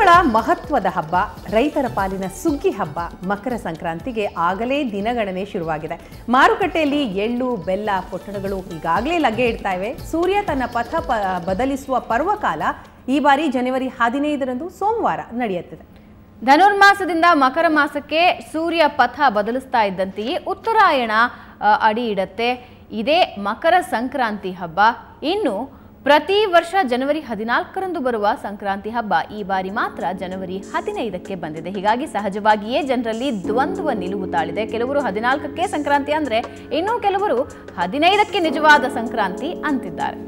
ಹಿಂದೂಗಳ ಮಹತ್ವದ ಹಬ್ಬ, ರೈತರ ಪಾಲಿನ ಸುಗ್ಗಿ ಹಬ್ಬ ಮಕರ ಸಂಕ್ರಾಂತಿಗೆ ಆಗಲೇ ದಿನಗಣನೆ ಶುರುವಾಗಿದೆ. ಮಾರುಕಟ್ಟೆಯಲ್ಲಿ ಎಳ್ಳು, ಬೆಲ್ಲ, ಪೊಟ್ಟಣಗಳು ಈಗಾಗಲೇ ಲಗ್ಗೆ ಇಡ್ತಾ ಇವೆ. ಸೂರ್ಯ ತನ್ನ ಪಥ ಪ, ಬದಲಿಸುವ ಪರ್ವಕಾಲ ಈ ಬಾರಿ ಜನವರಿ ಹದಿನೈದರಂದು ಸೋಮವಾರ ನಡೆಯುತ್ತಿದೆ. ಧನುರ್ಮಾಸದಿಂದ ಮಕರ ಮಾಸಕ್ಕೆ ಸೂರ್ಯ ಪಥ ಬದಲಿಸ್ತಾ ಇದ್ದಂತೆಯೇ ಉತ್ತರಾಯಣ ಅಡಿ ಇಡತ್ತೆ. ಇದೇ ಮಕರ ಸಂಕ್ರಾಂತಿ ಹಬ್ಬ. ಇನ್ನು ಪ್ರತಿ ವರ್ಷ ಜನವರಿ ಹದಿನಾಲ್ಕರಂದು ಬರುವ ಸಂಕ್ರಾಂತಿ ಹಬ್ಬ ಈ ಬಾರಿ ಮಾತ್ರ ಜನವರಿ ಹದಿನೈದಕ್ಕೆ ಬಂದಿದೆ. ಹೀಗಾಗಿ ಸಹಜವಾಗಿಯೇ ಜನರಲ್ಲಿ ದ್ವಂದ್ವ ನಿಲುವು ತಾಳಿದೆ. ಕೆಲವರು ಹದಿನಾಲ್ಕಕ್ಕೆ ಸಂಕ್ರಾಂತಿ ಅಂದ್ರೆ ಇನ್ನು ಕೆಲವರು ಹದಿನೈದಕ್ಕೆ ನಿಜವಾದ ಸಂಕ್ರಾಂತಿ ಅಂತಿದ್ದಾರೆ.